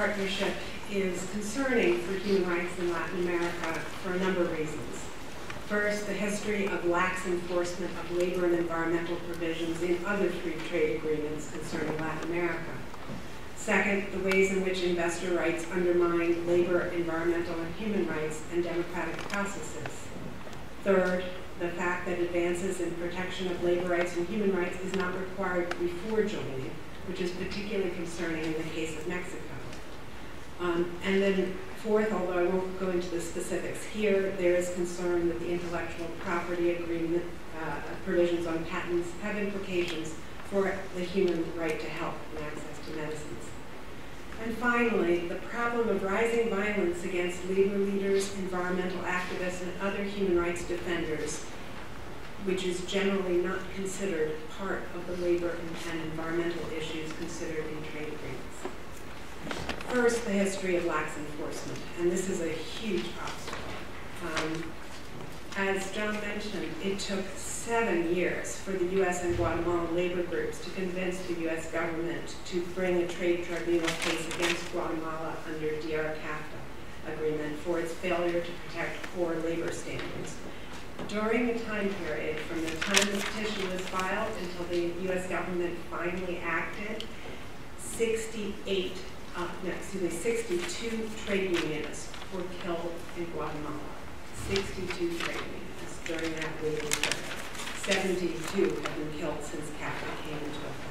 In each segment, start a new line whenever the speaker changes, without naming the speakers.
partnership is concerning for human rights in Latin America for a number of reasons. First, the history of lax enforcement of labor and environmental provisions in other free trade agreements concerning Latin America. Second, the ways in which investor rights undermine labor, environmental, and human rights and democratic processes. Third, the fact that advances in protection of labor rights and human rights is not required before joining, which is particularly concerning in the case of Mexico. Um, and then fourth, although I won't go into the specifics here, there is concern that the intellectual property agreement uh, provisions on patents have implications for the human right to health and access to medicines. And finally, the problem of rising violence against labor leaders, environmental activists, and other human rights defenders, which is generally not considered part of the labor and environmental issues considered in trade agreements. First, the history of lax enforcement, and this is a huge obstacle. Um, as John mentioned, it took seven years for the U.S. and Guatemalan labor groups to convince the U.S. government to bring a trade tribunal case against Guatemala under DR-CAFTA agreement for its failure to protect core labor standards. During the time period from the time the petition was filed until the U.S. government finally acted, 68, uh, no, excuse me, 62 trade unionists were killed in Guatemala. 62 trade unionists during that period. 72 have been killed since CAFTA came into effect.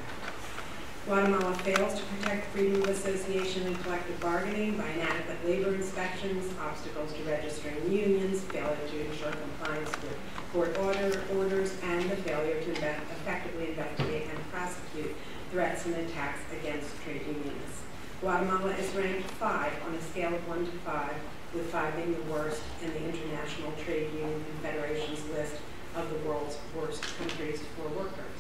Guatemala fails to protect freedom of association and collective bargaining by inadequate labor inspections, obstacles to registering unions, failure to ensure compliance with court order, orders, and the failure to effectively investigate and prosecute threats and attacks against trade unionists. Guatemala is ranked five on a scale of one to five, with five being the worst in the International Trade Union Confederation's list of the world's worst countries for workers.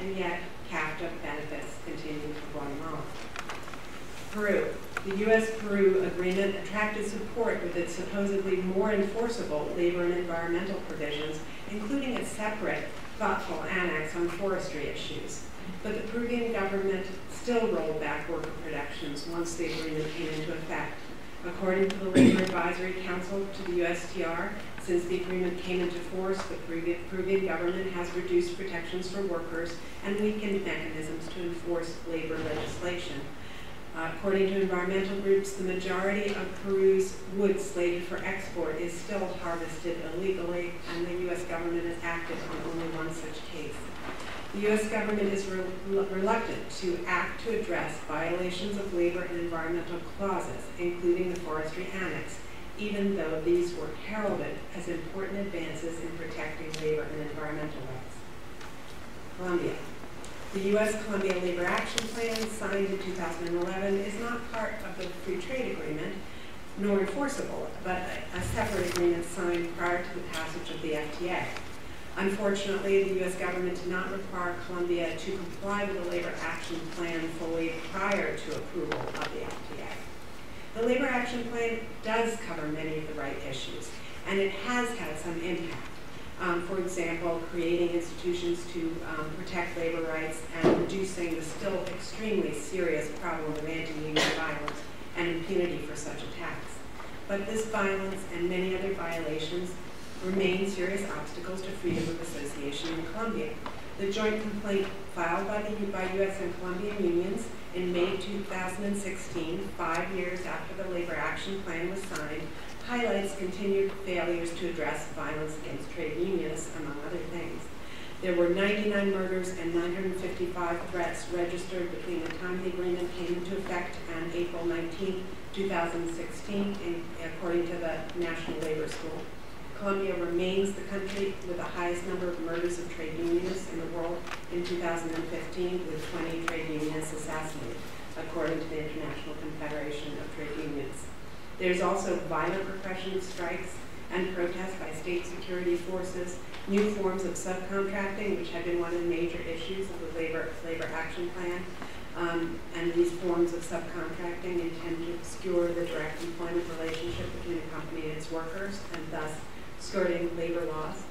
And yet, CAFTA benefits continue for Guatemala. Peru. The U.S.-Peru agreement attracted support with its supposedly more enforceable labor and environmental provisions, including a separate, thoughtful annex on forestry issues. But the Peruvian government still rolled back worker protections once the agreement came into effect. According to the Labor Advisory Council to the USTR, since the agreement came into force, the Peruvian government has reduced protections for workers and weakened mechanisms to enforce labor legislation. Uh, according to environmental groups, the majority of Peru's wood slated for export is still harvested illegally, and the U.S. government has acted on only one such case. The U.S. government is re reluctant to act to address violations of labor and environmental clauses, including the forestry annex, even though these were heralded as important advances in protecting labor and environmental rights. Colombia. The U.S.-Colombia Labor Action Plan, signed in 2011, is not part of the Free Trade Agreement, nor enforceable, but a separate agreement signed prior to the passage of the FTA. Unfortunately, the U.S. government did not require Colombia to comply with the Labor Action Plan fully prior to approval of the FTA. The Labor Action Plan does cover many of the right issues, and it has had some impact. Um, for example, creating institutions to um, protect labor rights and reducing the still extremely serious problem of anti-union violence and impunity for such attacks. But this violence and many other violations remain serious obstacles to freedom of association in Colombia. The joint complaint filed by, the, by U.S. and Colombian unions in May 2016, five years after the Labor Action Plan was signed, highlights continued failures to address violence against trade unions, among other things. There were 99 murders and 955 threats registered between the time the agreement came into effect and April 19, 2016, in, according to the National Labor School. Colombia remains the country with the highest number of murders of trade unionists in the world in 2015, with 20 trade unionists assassinated, according to the International Confederation of Trade Unions. There's also violent repression of strikes and protests by state security forces, new forms of subcontracting, which have been one of the major issues of the Labor, labor Action Plan, um, and these forms of subcontracting intend to obscure the direct employment relationship between a company and its workers, and thus skirting labor laws.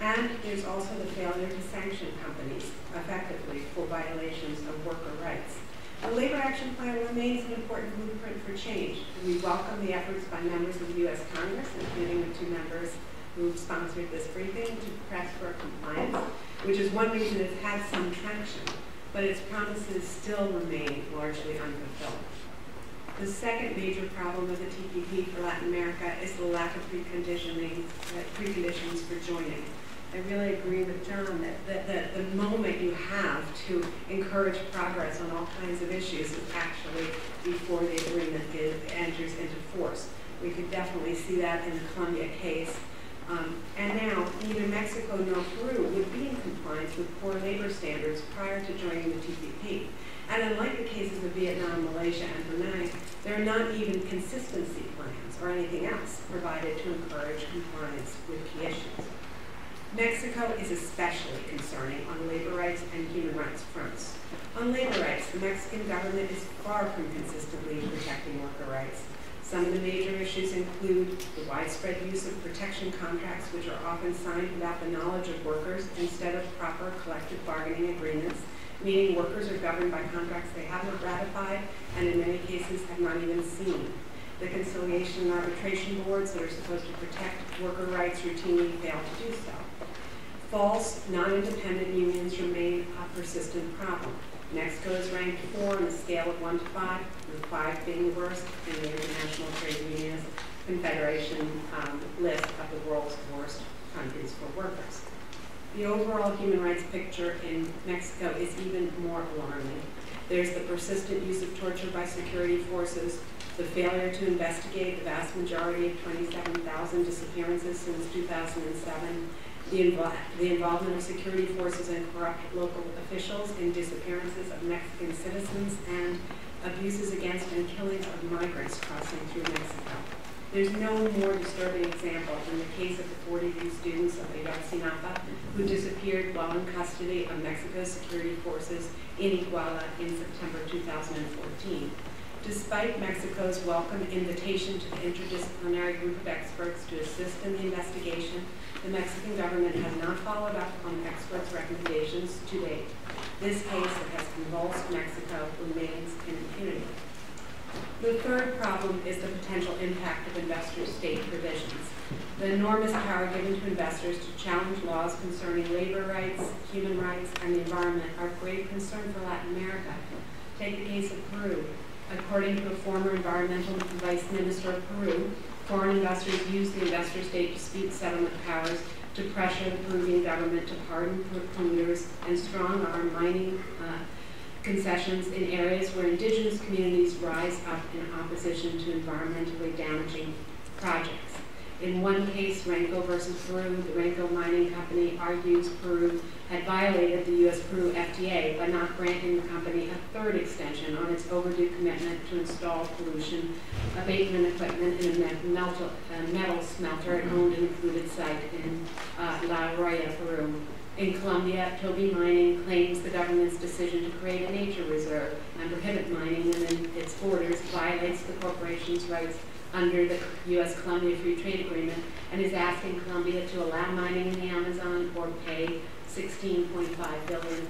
And there's also the failure to sanction companies effectively for violations of worker rights. The Labor Action Plan remains an important blueprint for change. We welcome the efforts by members of the U.S. Congress, including the two members who sponsored this briefing, to press for compliance, which is one reason it's had some traction, but its promises still remain largely unfulfilled. The second major problem of the TPP for Latin America is the lack of preconditioning, uh, preconditions for joining. I really agree with John that, that, that, the moment you have to encourage progress on all kinds of issues is actually before the agreement is, enters into force. We could definitely see that in the Colombia case. Um, and now, neither Mexico nor Peru would be in compliance with core labor standards prior to joining the TPP. And unlike the cases of Vietnam, Malaysia, and Brunei, there are not even consistency plans or anything else provided to encourage compliance with key issues. Mexico is especially concerning on labor rights and human rights fronts. On labor rights, the Mexican government is far from consistently protecting worker rights. Some of the major issues include the widespread use of protection contracts, which are often signed without the knowledge of workers instead of proper collective bargaining agreements, meaning workers are governed by contracts they have not ratified and in many cases have not even seen. The conciliation and arbitration boards that are supposed to protect worker rights routinely fail to do so. False, non-independent unions remain a persistent problem. Mexico is ranked four on a scale of one to five, with five being the worst in the International Trade Unions Confederation um, list of the world's worst countries for workers. The overall human rights picture in Mexico is even more alarming. There's the persistent use of torture by security forces, the failure to investigate the vast majority of 27,000 disappearances since 2007, the, the involvement of security forces and corrupt local officials in disappearances of Mexican citizens and abuses against and killings of migrants crossing through Mexico. There's no more disturbing example than the case of the 42 students of Ayotzinapa who disappeared while in custody of Mexico's security forces in Iguala in September 2014. Despite Mexico's welcome invitation to the interdisciplinary group of experts to assist in the investigation, the Mexican government has not followed up on the experts' recommendations to date. This case that has convulsed Mexico remains in impunity. The third problem is the potential impact of investor-state provisions. The enormous power given to investors to challenge laws concerning labor rights, human rights, and the environment are of great concern for Latin America. Take the case of Peru. According to a former environmental vice minister of Peru, foreign investors use the investor-state dispute settlement powers to pressure the Peruvian government to pardon polluters and strong-arm mining uh, concessions in areas where indigenous communities rise up in opposition to environmentally damaging projects. In one case, Renco versus Peru, the Renco Mining Company argues Peru had violated the U.S.-Peru FTA by not granting the company a third extension on its overdue commitment to install pollution abatement equipment in a metal, metal smelter at owned and included site in uh, La Oroya, Peru. In Colombia, Tobie Mining claims the government's decision to create a nature reserve and prohibit mining within its borders violates the corporation's rights under the U.S.-Colombia Free Trade Agreement and is asking Colombia to allow mining in the Amazon or pay $16.5 billion.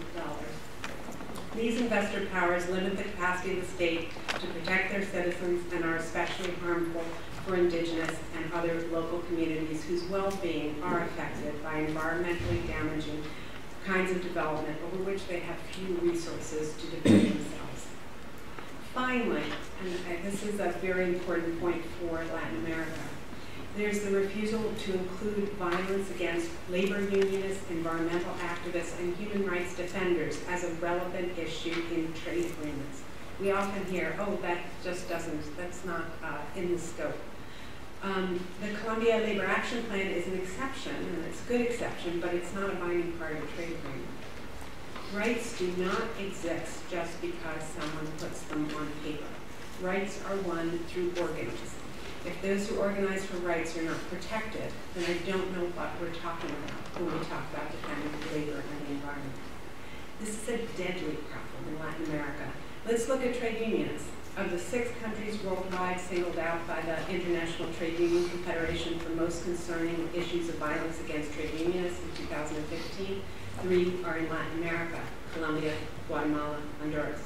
These investor powers limit the capacity of the state to protect their citizens and are especially harmful for indigenous and other local communities whose well-being are affected by environmentally damaging kinds of development over which they have few resources to defend themselves. Finally, and this is a very important point for Latin America, there's the refusal to include violence against labor unionists, environmental activists, and human rights defenders as a relevant issue in trade agreements. We often hear, oh, that just doesn't, that's not uh, in the scope. Um, the Colombia Labor Action Plan is an exception, and it's a good exception, but it's not a binding part of a trade agreement. Rights do not exist just because someone puts them on paper. Rights are won through organizing. If those who organize for rights are not protected, then I don't know what we're talking about when we talk about defending labor and the environment. This is a deadly problem in Latin America. Let's look at trade unions. Of the six countries worldwide singled out by the International Trade Union Confederation for most concerning issues of violence against trade unionists in 2015, three are in Latin America, Colombia, Guatemala, Honduras.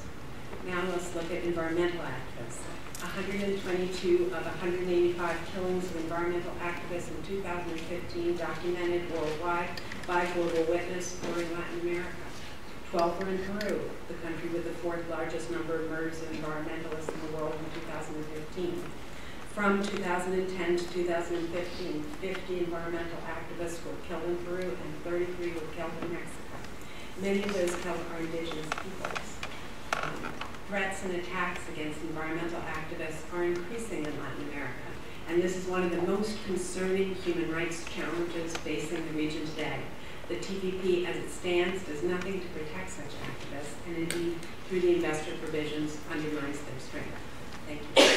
Now let's look at environmental activists. 122 of 185 killings of environmental activists in 2015 documented worldwide by Global Witness were in Latin America. 12 were in Peru, the country with the fourth largest number of murders of environmentalists in the world in 2015. From 2010 to 2015, 50 environmental activists were killed in Peru and 33 were killed in Mexico. Many of those killed are indigenous peoples. Um, threats and attacks against environmental activists are increasing in Latin America, and this is one of the most concerning human rights challenges facing the region today. The TPP, as it stands, does nothing to protect such activists, and indeed, through the investor provisions, undermines their strength. Thank you.